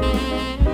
Música